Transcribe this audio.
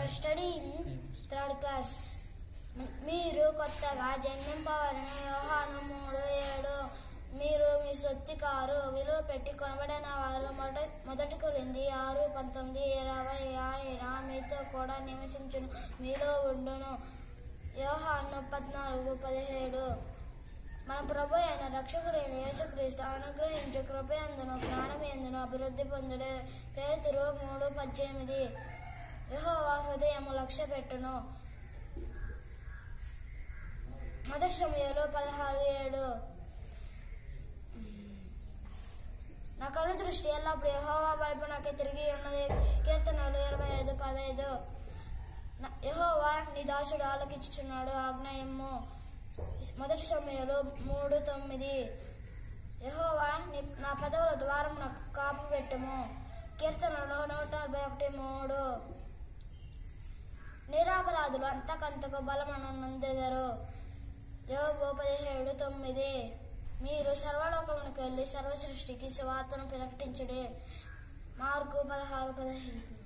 For study third class మీరు కొత్తగా జన్మింపబడిన వ్యవహారం మూడు ఏడు. మీరు మీ సొత్తి కారు విలువ పెట్టి కొనబడిన వారు మొట మొదటి కొలింది ఆరు పంతొమ్మిది ఇరవై ఆయన మీతో కూడా నివసించును. మీలో ఉండును. వ్యవహారం పద్నాలుగు పదిహేడు. మన ప్రభు అయిన రక్షకుడైన యేసుక్రీస్తు అనుగ్రహించు కృప ఎందును జ్ఞానం ఎందును అభివృద్ధి పొందుడు. పేతురు మూడు పద్దెనిమిది. యహోవా హృదయము లక్ష్య పెట్టును మొదటి సమయంలో పదహారు ఏడు. నా కను దృష్టి ఎల్లప్పుడు యహోవా వైపు నాకు తిరిగి ఉన్నది. కీర్తనలు ఇరవై ఐదు పదహైదు యహోవా నీ దాసుడు ఆలకించుచున్నాడు. ఆజ్ఞయము మొదటి సమయంలో మూడు తొమ్మిది. యహోవా నా పదవుల ద్వారం నాకు కాపు పెట్టము కీర్తనలో నూట నలభై ఒకటి మూడు. నిరాపరాధులు అంతకంతకు బలమనందెదరు యోబు పదిహేడు తొమ్మిది. మీరు సర్వలోకమునికి వెళ్ళి సర్వసృష్టికి సువార్తను ప్రకటించుడి. మార్కు పదహారు పదహైదు